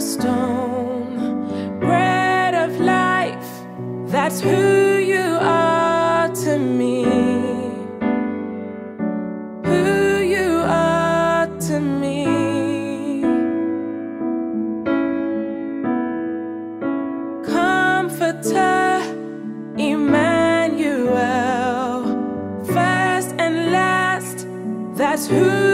cornerstone, bread of life, that's who you are to me. Who you are to me. Comforter, Emmanuel, first and last, that's who.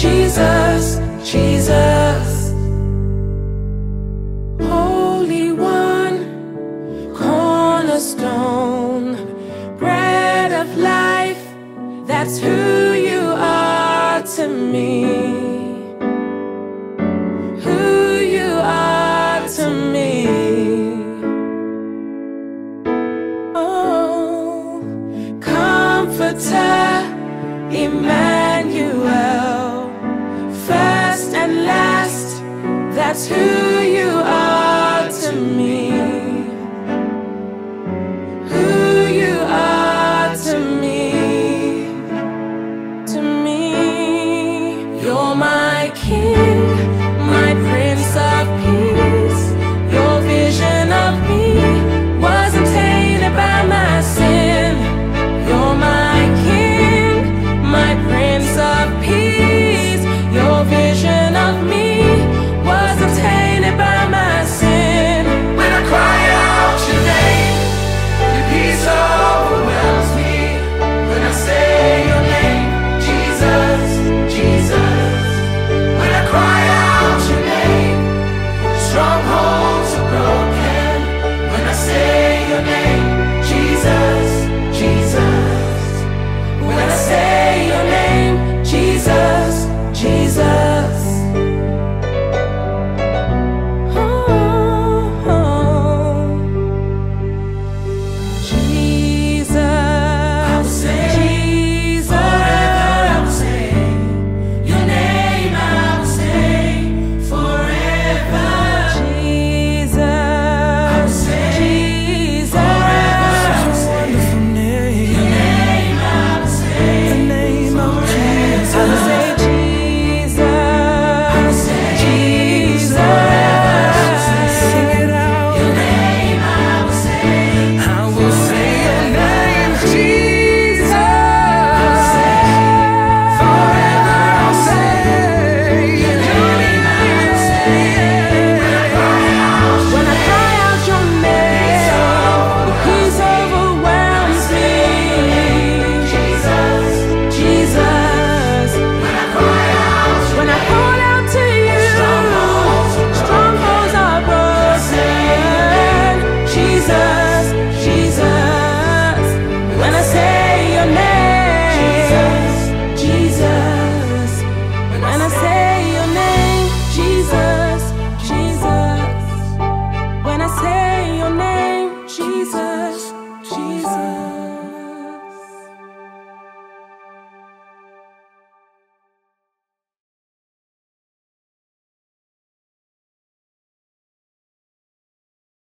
Jesus, Jesus. Holy One, cornerstone, bread of life, that's who you are to me. Who you are to me. Oh, comforter, Emmanuel, That's who you are to me. Who you are to me. To me. You're my king.